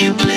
you.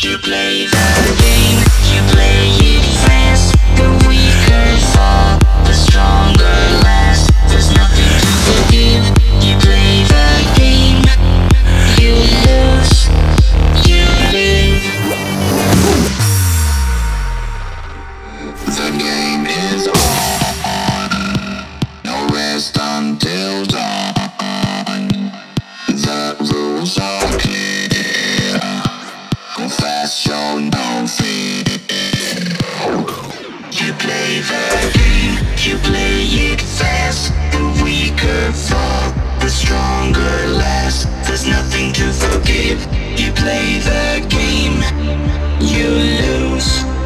You play forgive. You play the game, you lose.